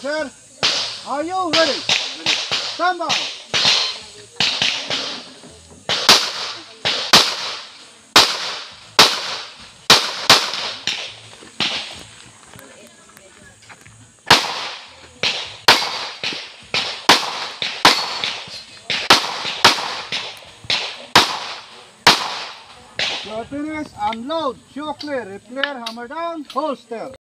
sir. Are you ready? Stand by. You. Unload. Show clear. Repair. Hammer down. Holster.